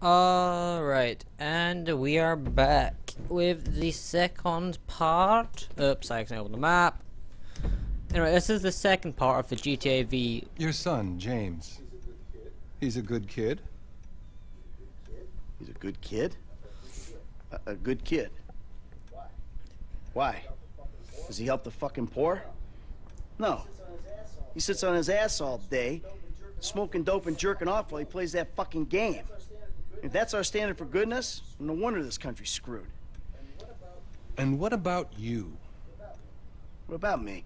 Alright, and we are back with the second part. Oops, I accidentally opened the map. Anyway, this is the second part of the GTA V. Your son, James. He's a good kid. He's a good kid? A, a good kid? Why? Does he help the fucking poor? No. He sits on his ass all day, smoking dope and jerking off while he plays that fucking game. If that's our standard for goodness, no wonder this country's screwed. And what about you? What about me?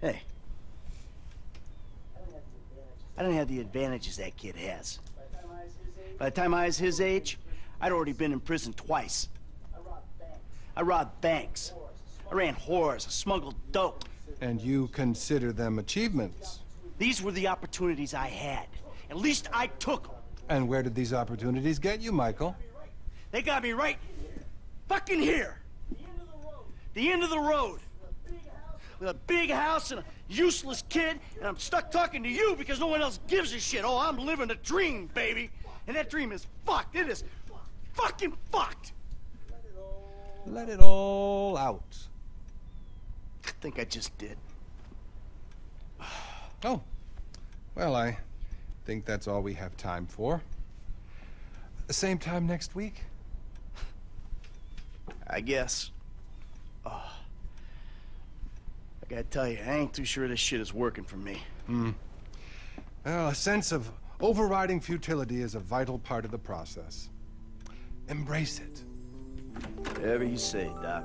Hey. I don't have the advantages that kid has. By the time I was his age, I'd already been in prison twice. I robbed banks. I ran whores. I smuggled dope. And you consider them achievements. These were the opportunities I had. At least I took them. And where did these opportunities get you, Michael? They got me right fucking here. The end of the road. With a big house and a useless kid, and I'm stuck talking to you because no one else gives a shit. Oh, I'm living a dream, baby. And that dream is fucked. It is fucking fucked. Let it all out. I think I just did. Oh. Well, I think that's all we have time for. The same time next week? I guess. Oh. I gotta tell you, I ain't too sure this shit is working for me. Hmm. Well, a sense of overriding futility is a vital part of the process. Embrace it. Whatever you say, Doc.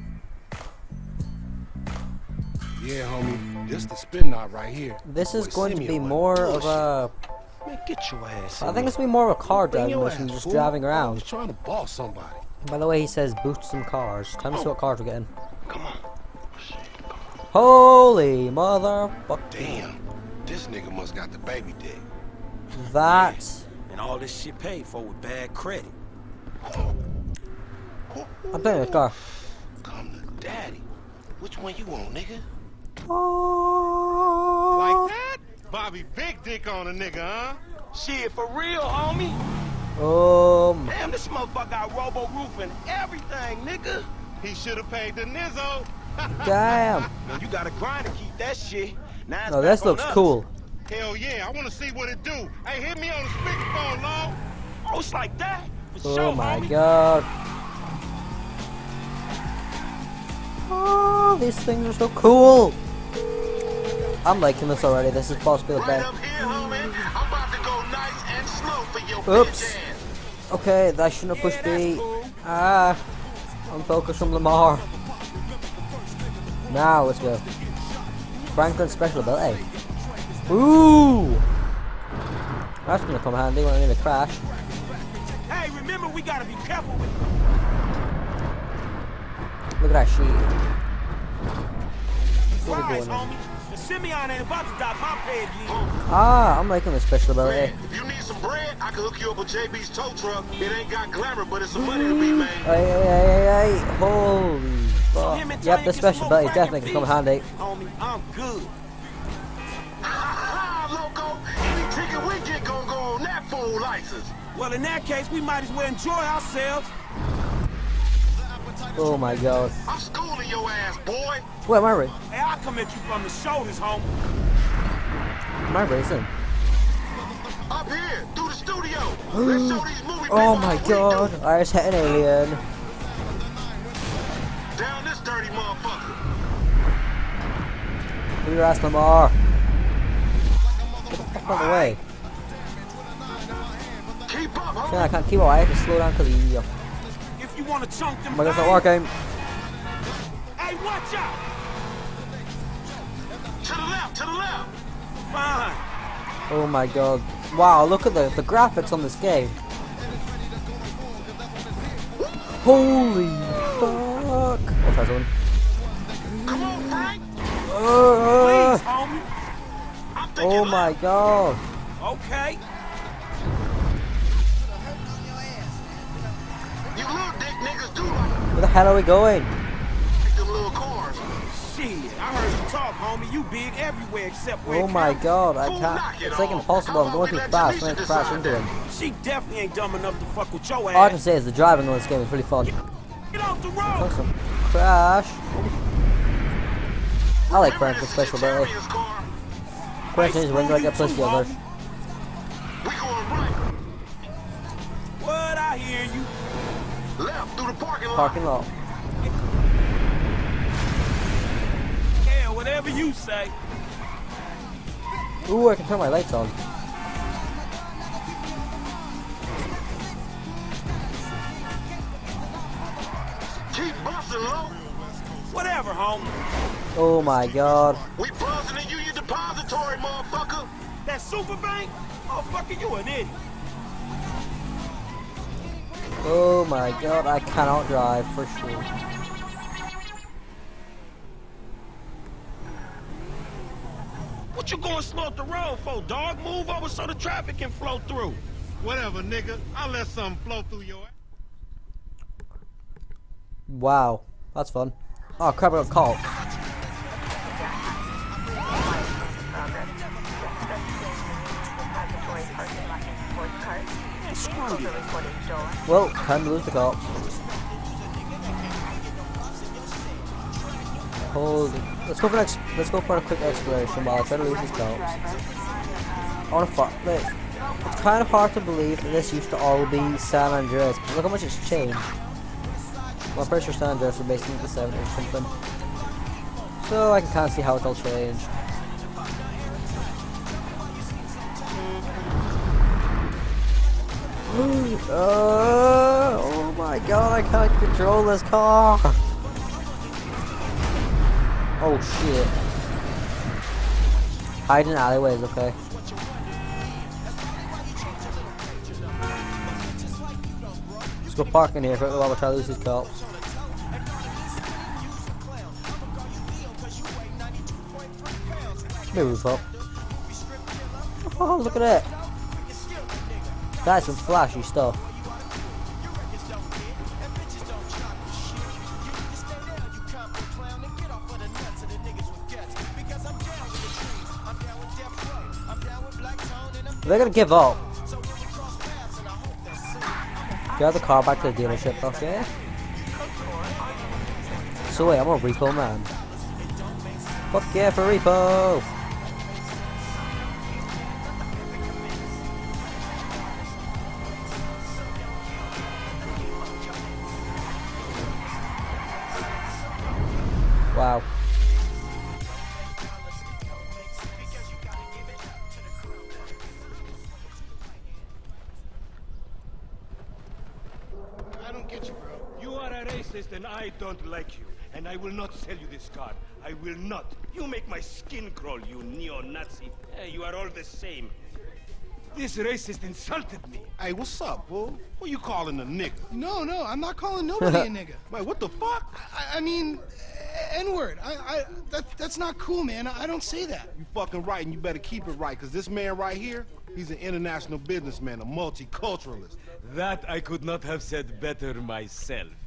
Yeah, homie. This the spin knot right here. This is Boy, going to be more of bullshit. a. Man, get your ass I think it's here. gonna be more of a car Bring driving your mission, just fool. driving around. was trying to boss somebody. By the way, he says boost some cars. Tell me what cars we're getting. Come on. Oh, Holy motherfucker! Damn. This nigga must got the baby dick. That. And all this shit paid for with bad credit. I'm playing this car. Come to daddy. Which one you want, nigga? Oh. Like that? Bobby, big dick on a nigga, huh? Shit, for real, homie? Oh my. Damn, this motherfucker got robo roof and everything, nigga. He should have paid the Nizzo. Damn. Man, you gotta grind to keep that shit. Now No, this looks us. cool. Hell yeah, I want to see what it do. Hey, hit me on the speakerphone, Long. Oh, it's like that? For Oh sure, my homie. god. Oh, these things are so cool. I'm liking this already. This is possibly the best. up here, homie. I'm about to go nice and slow for your Oops. Okay, that shouldn't have pushed B. Ah, I'm focused from Lamar. Now let's go. Franklin's special ability. Ooh, that's gonna come handy when I need a crash. Hey, remember we gotta be careful with Look at that shit. What are we doing? homie. The Simeon ain't about to dock my pay again. Ah, I'm liking the special ability. If you need some bread, I can hook you up with JB's tow truck. It ain't got glamour, but it's some money to be made. Hey, hey, hey, hey, hey. Holy fuck. him Yep, the special some ability more definitely can come handy. Homie, I'm good. Ha loco. Any ticket we get gon' go on that fool license. Well, in that case, we might as well enjoy ourselves. Oh my god. I'm schooling your ass, boy. Where am I, ra- Hey, I'll come at you from the shoulders, homie. am I racing? Up here, through the studio. Let's show these movie Oh my god. I just hit an alien. Down this dirty motherfucker. Put your ass Lamar. Get the fuck out of the way. Keep up, See, I can't keep up. I have to slow down because of you. If you want to chunk them Oh my god, it's not things- working. Hey, watch out. To the left, to the left. Fine. Oh my god. Wow, look at the, the graphics on this game. Holy fuck. I'll try something. Come on, Frank. Uh, Please, homie. Oh my left. god. Okay. Where the hell are we going? them little cars. Shit, I heard you talk, homie. You big everywhere except where Oh my counts. god, I can't. It's like impossible. I'm going too fast. I'm going to crash into him. She definitely ain't dumb enough to fuck with your All I can say is the driving on this game is really fun. Get off the road. Awesome. Crash. I like this special ability. Question is when do I get plus the others? We going right. What? I hear you. Left through the parking lot. Parking lot. Yeah, whatever you say. Ooh, I can turn my lights on. Keep busting, low. Whatever, homie. Oh my god. We buzzing in Union Depository, motherfucker. That super bank? Motherfucker, you an idiot. Oh my god, I cannot drive for sure. What you going slow up the road for, dog? Move over so the traffic can flow through. Whatever, nigga. I'll let something flow through your ass. Wow, that's fun. Oh crap, I got caught. Well, time to lose the cops. Holy. Let's go for ex- let's go for a quick exploration while I try to lose these cops. I wanna fuck. Look, it's kind of hard to believe that this used to all be San Andreas. Look how much it's changed. Well, I'm pretty sure San Andreas based in the 70s or something. So I can kind of see how it's all changed. Uh, oh my god, I can't control this car. Oh shit. Hide in alleyways, okay. Let's go park in here quickly while we try to lose these cops. Move up. Oh, look at that. That's some flashy stuff. They're gonna give up. Drive the car back to the dealership, okay? So wait, I'm a repo man. Fuck yeah for repo! Racist and I don't like you. And I will not sell you this card. I will not. You make my skin crawl, you neo-Nazi. Eh, you are all the same. This racist insulted me. Hey, what's up, fool? Who you calling a nigga? No, no, I'm not calling nobody a nigga. Man, what the fuck? I, I mean, N-word. I, I, that, that's not cool, man. I, I don't say that. You fucking right, and you better keep it right, because this man right here, he's an international businessman, a multiculturalist. That I could not have said better myself.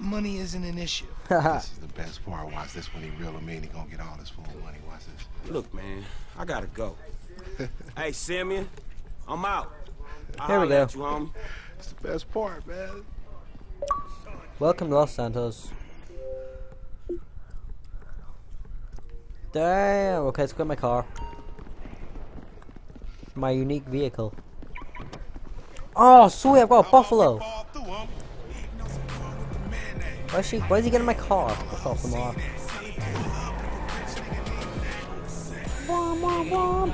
Money isn't an issue. this is the best part. Watch this when he reel him in. He gonna get all his full money. Watch this. Look, man, I gotta go. hey, Simeon, I'm out. I'll Here we holler go. at you, homie. It's the best part, man. Welcome to Los Santos. Damn. Okay, let's go in my car. My unique vehicle. Oh, sweet! I've got a buffalo. Fall through, homie. Why is she? Why is he getting my car? Fuck off, Lamar. Wom, wom, wom.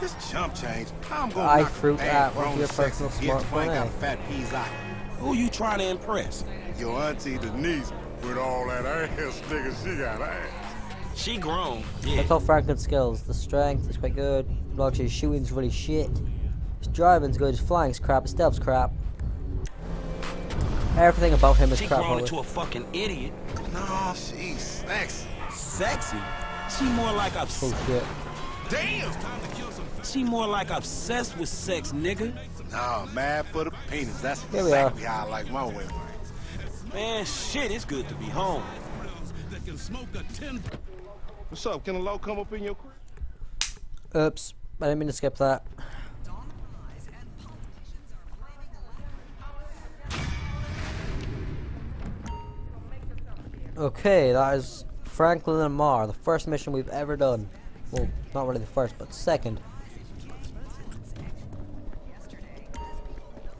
This chump change. I'm gonna I fruit that onto grown, your sexy personal bitch who ain't smartphone, got fat peas eye. Who you trying to impress? Your auntie Denise with all that ass, nigga, she got ass. She grown. Yeah. That's all Franklin's skills. The strength is quite good. But actually, his shooting's really shit. His driving's good. His flying's crap. His stealth's crap. Everything about him is She crap. grown Holly. into a fucking idiot. No, she's sexy. Sexy? She more like obs- oh, Bullshit. Damn! She more like obsessed with sex, nigga. Nah, mad for the penis. That's Here we are. exactly how I like my women. Man, shit, it's good to be home. What's up? Can a low come up in your crib? Oops. I didn't mean to skip that. Okay, that is Franklin and Mar, the first mission we've ever done. Well, not really the first, but second.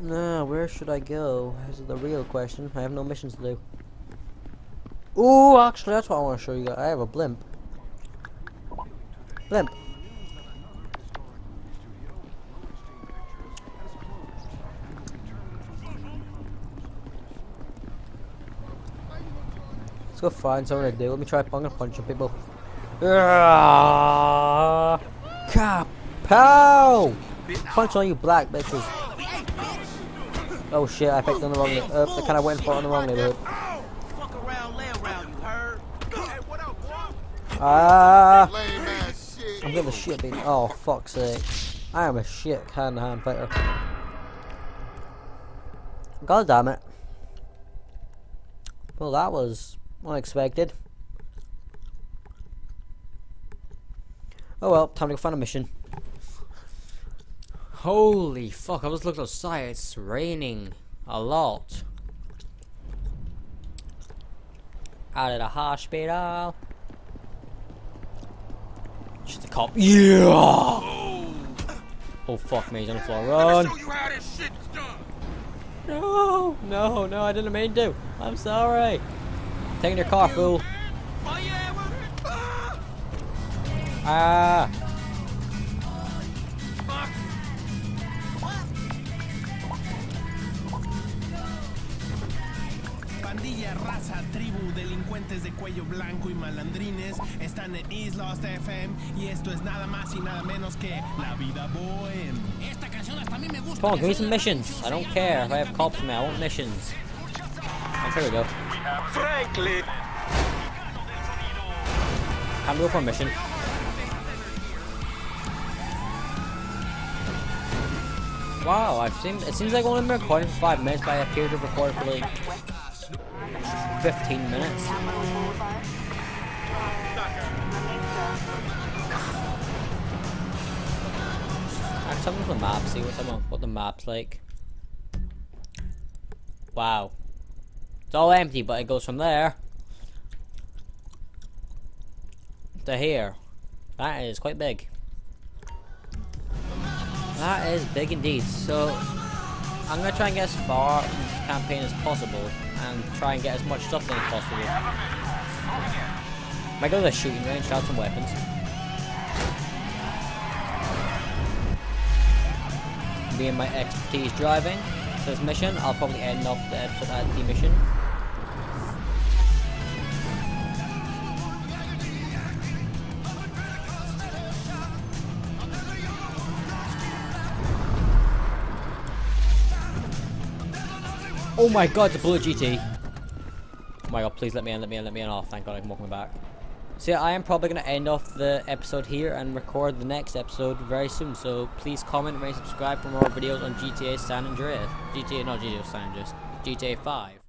Now, where should I go? This is the real question. I have no missions to do. Ooh, actually, that's what I want to show you guys. I have a blimp. Blimp. Go find something to do. Let me try pong and punching people. Ah, Kapow! Punch on you black bitches. Oh shit, I picked on the wrong neighborhood. Oops, I kinda went for on the wrong neighborhood. Ah! Shit. I'm the shit beat. Oh, fuck's sake. I am a shit hand hand fighter. God damn it. Well, that was unexpected. Oh well, time to go find a mission. Holy fuck, I was looking outside, it's raining a lot. Out of the hospital. Just a cop. Yeah! Oh fuck me, he's on the floor. Run! you how this shit's done. No, no, no, I didn't mean to. I'm sorry. Taking your car, fool. Yeah, well, ah. Pandilla, raza, tribu, delincuentes de cuello blanco y malandrines están en East Los FM y esto es nada más y nada menos que La Vida Bohème. Esta canción hasta a mí me gusta. Come on, give me some missions. I don't care if I have cops in me. I want missions. There we go. Frankly, Time to go for a mission. Wow, I've seen. It seems like I've only been recording for five minutes, but I appear to have recorded for like 15 minutes. I have something the map, see what's on, what the map's like. Wow. It's all empty, but it goes from there to here. That is quite big. That is big indeed. So I'm gonna try and get as far in this campaign as possible and try and get as much stuff done as possible. Might go to the shooting range, out some weapons. Me and my expertise driving. So this mission, I'll probably end off the episode at the mission. Oh my god, it's a bullet GT. Oh my god, please let me in, let me in, let me in. Oh, thank god, I'm walking back. So yeah, I am probably going to end off the episode here and record the next episode very soon. So please comment, rate, subscribe for more videos on GTA San Andreas. GTA, not GTA San Andreas. GTA 5.